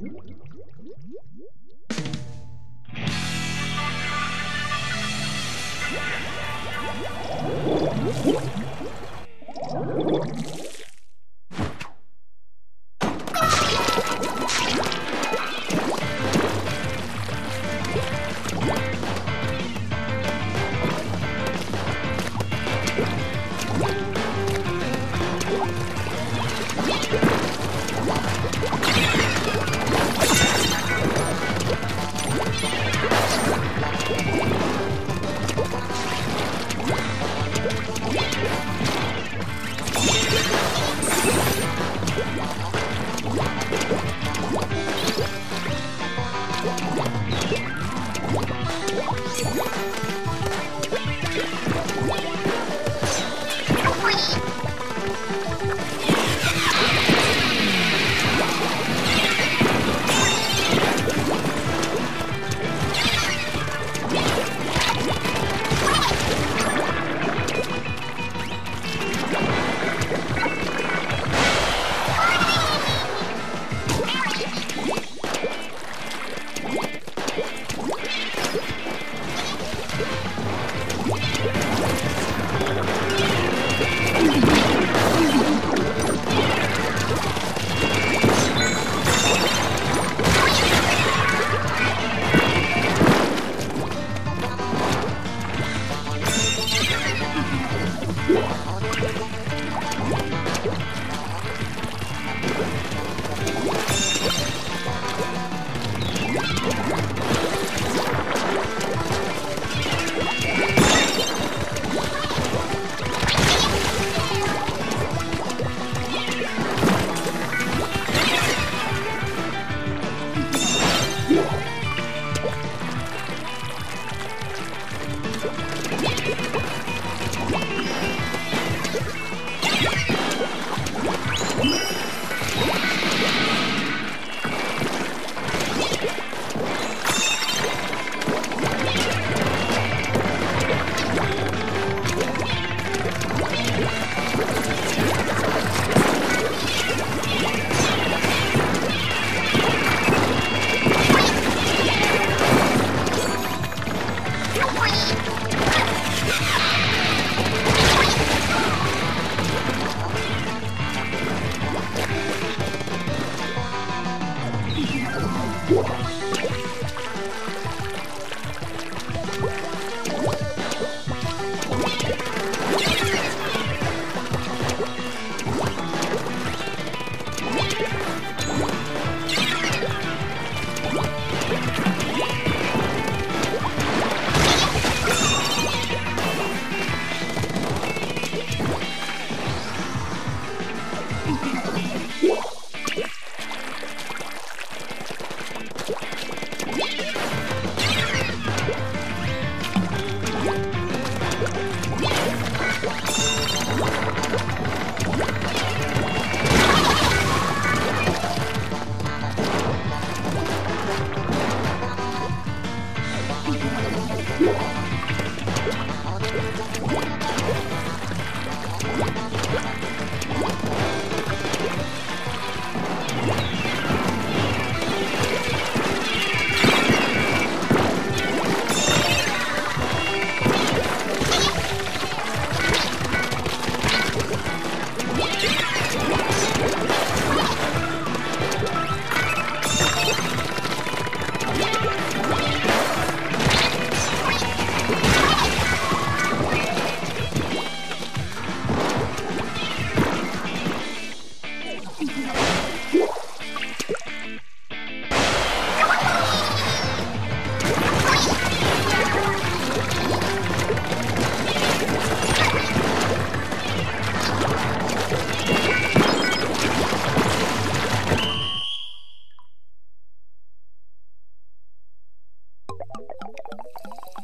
What? What? Thank you.